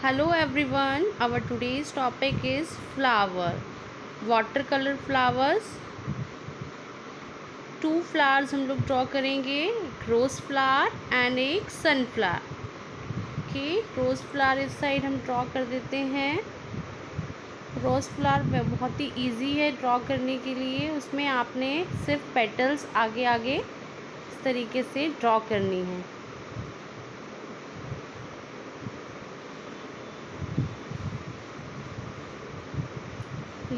hello everyone, our today's topic is flower. Watercolor flowers. Two flowers हम लोग draw करेंगे rose flower and एक sunflower okay rose flower इस side हम draw कर देते हैं. रोज़ फ्लावर बहुत ही इजी है ड्रॉ करने के लिए. उसमें आपने सिर्फ़ पेटल्स आगे आगे इस तरीके से ड्रॉ करनी है.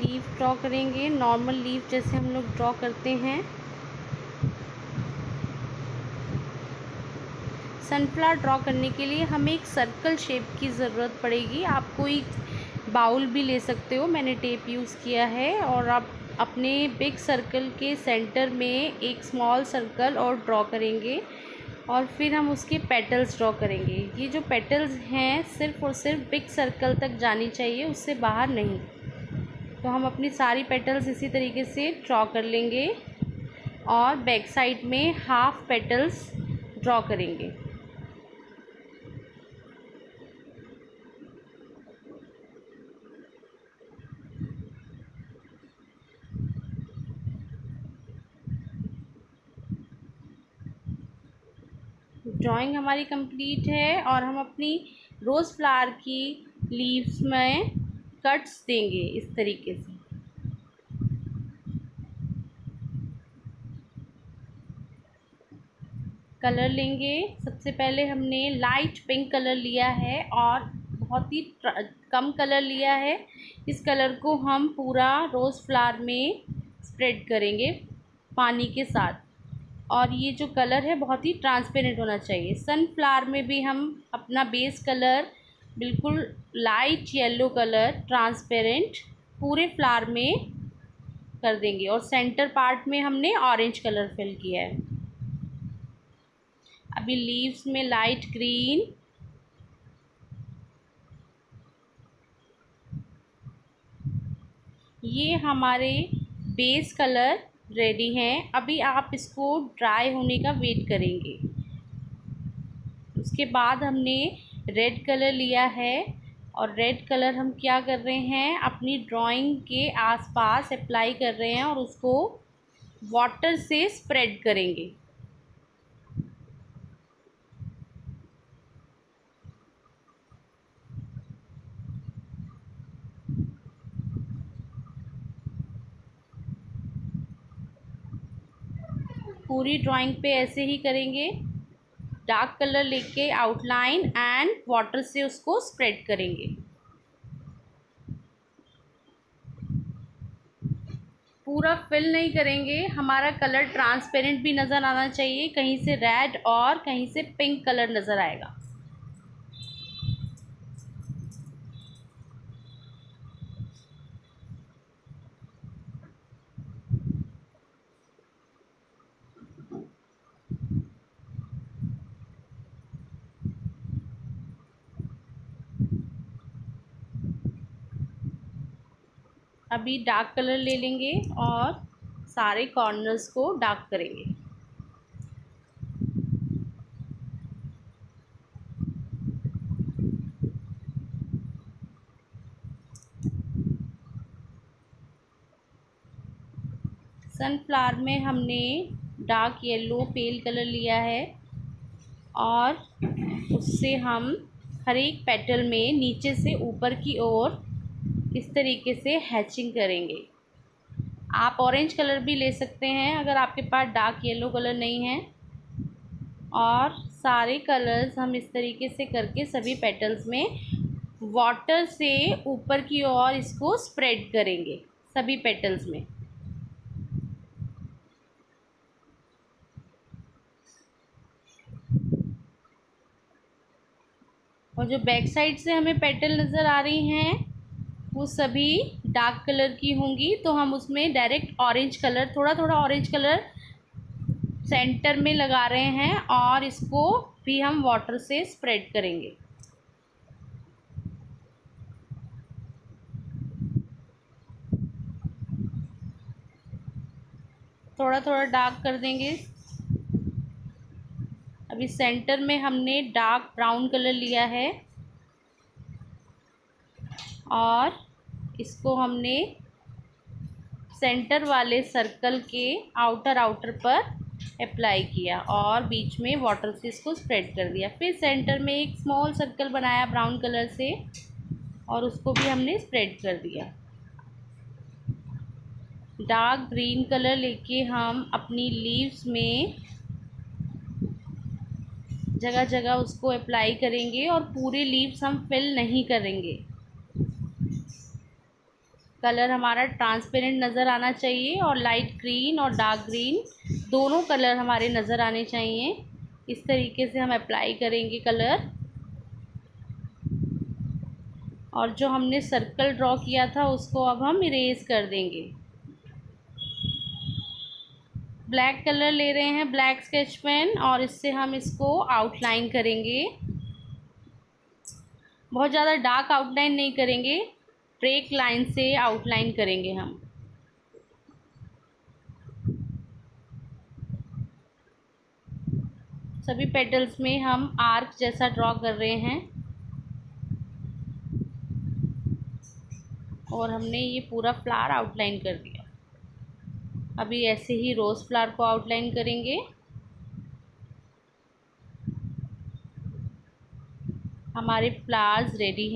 लीव ड्रॉ करेंगे नॉर्मल लीव जैसे हम लोग ड्रॉ करते हैं। सनफ्लावर ड्रॉ करने के लिए हमें एक सर्कल शेप की ज़रूरत पड़ेगी। आप कोई बाउल भी ले सकते हो, मैंने टेप यूज़ किया है और आप अपने बिग सर्कल के सेंटर में एक स्मॉल सर्कल और ड्रॉ करेंगे और फिर हम उसके पेटल्स ड्रॉ करेंगे। ये जो पेटल्स हैं, सिर्फ़ और सिर्फ़ बिग सर्कल तक जानी चाहिए, उससे बाहर नहीं। तो हम अपनी सारी पेटल्स इसी तरीके से ड्रॉ कर लेंगे और बैक साइड में हाफ़ पेटल्स ड्रॉ करेंगे। ड्राइंग हमारी कंप्लीट है और हम अपनी रोज़ फ्लावर की लीव्स में कट्स देंगे इस तरीके से। कलर लेंगे। सबसे पहले हमने लाइट पिंक कलर लिया है और बहुत ही कम कलर लिया है। इस कलर को हम पूरा रोज़ फ्लावर में स्प्रेड करेंगे पानी के साथ। और ये जो कलर है बहुत ही ट्रांसपेरेंट होना चाहिए। सनफ्लावर में भी हम अपना बेस कलर बिल्कुल लाइट येलो कलर ट्रांसपेरेंट पूरे फ्लावर में कर देंगे। और सेंटर पार्ट में हमने ऑरेंज कलर फिल किया है। अभी लीव्स में लाइट ग्रीन ये हमारे बेस कलर रेडी हैं। अभी आप इसको ड्राई होने का वेट करेंगे। उसके बाद हमने रेड कलर लिया है और रेड कलर हम क्या कर रहे हैं? अपनी ड्राइंग के आसपास अप्लाई कर रहे हैं और उसको वाटर से स्प्रेड करेंगे। पूरी ड्राइंग पे ऐसे ही करेंगे। डार्क कलर लेके आउटलाइन एंड वाटर से उसको स्प्रेड करेंगे। पूरा फिल नहीं करेंगे। हमारा कलर ट्रांसपेरेंट भी नज़र आना चाहिए। कहीं से रेड और कहीं से पिंक कलर नज़र आएगा। अभी डार्क कलर ले लेंगे और सारे कॉर्नर्स को डार्क करेंगे। सनफ्लावर में हमने डार्क येलो पेल कलर लिया है और उससे हम हर एक पेटल में नीचे से ऊपर की ओर इस तरीके से हैचिंग करेंगे। आप ऑरेंज कलर भी ले सकते हैं, अगर आपके पास डार्क येलो कलर नहीं है। और सारे कलर्स हम इस तरीके से करके सभी पेटल्स में वाटर से ऊपर की ओर इसको स्प्रेड करेंगे, सभी पेटल्स में। और जो बैक साइड से हमें पेटल नज़र आ रही हैं वो सभी डार्क कलर की होंगी तो हम उसमें डायरेक्ट ऑरेंज कलर थोड़ा थोड़ा ऑरेंज कलर सेंटर में लगा रहे हैं और इसको भी हम वाटर से स्प्रेड करेंगे। थोड़ा थोड़ा डार्क कर देंगे। अभी सेंटर में हमने डार्क ब्राउन कलर लिया है और इसको हमने सेंटर वाले सर्कल के आउटर आउटर पर अप्लाई किया और बीच में वाटर से इसको स्प्रेड कर दिया। फिर सेंटर में एक स्मॉल सर्कल बनाया ब्राउन कलर से और उसको भी हमने स्प्रेड कर दिया। डार्क ग्रीन कलर लेके हम अपनी लीव्स में जगह जगह उसको अप्लाई करेंगे और पूरे लीव्स हम फिल नहीं करेंगे। कलर हमारा ट्रांसपेरेंट नज़र आना चाहिए और लाइट ग्रीन और डार्क ग्रीन दोनों कलर हमारे नज़र आने चाहिए। इस तरीके से हम अप्लाई करेंगे कलर। और जो हमने सर्कल ड्रॉ किया था, उसको अब हम इरेज कर देंगे। ब्लैक कलर ले रहे हैं ब्लैक स्केच पेन और इससे हम इसको आउटलाइन करेंगे। बहुत ज़्यादा डार्क आउटलाइन नहीं करेंगे। ब्रेक लाइन से आउटलाइन करेंगे हम। सभी पेटल्स में हम आर्क जैसा ड्रॉ कर रहे हैं। और हमने ये पूरा फ्लावर आउटलाइन कर दिया। अभी ऐसे ही रोज़ फ्लावर को आउटलाइन करेंगे। हमारे फ्लावर्स रेडी हैं।